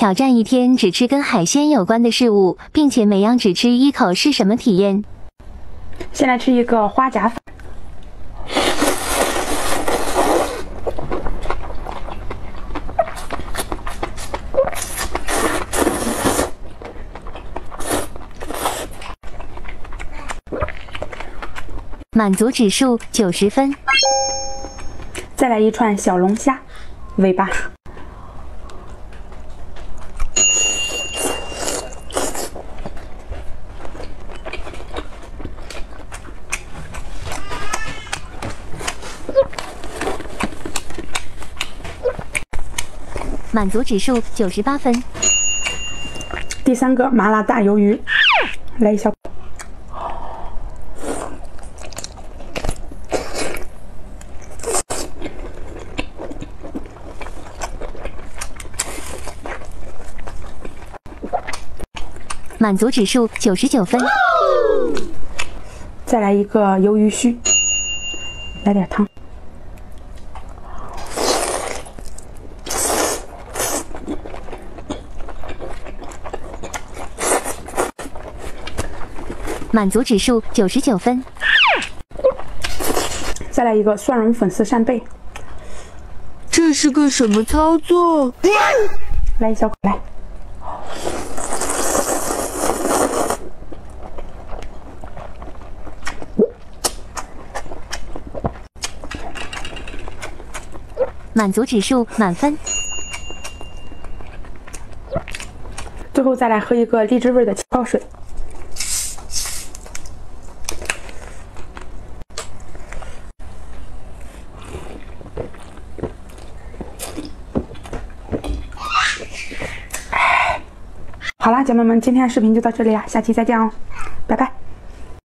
挑战一天只吃跟海鲜有关的事物，并且每样只吃一口是什么体验？先来吃一个花甲粉。满足指数九十分。再来一串小龙虾，尾巴。满足指数九十八分。第三个麻辣大鱿鱼，来一小。满足指数九十九分。再来一个鱿鱼须，来点汤。满足指数九十九分。再来一个蒜蓉粉丝扇贝。这是个什么操作？来一小口来。满足指数满分。最后再来喝一个荔枝味的气泡水。好啦，姐妹们，今天的视频就到这里啦，下期再见哦，拜拜。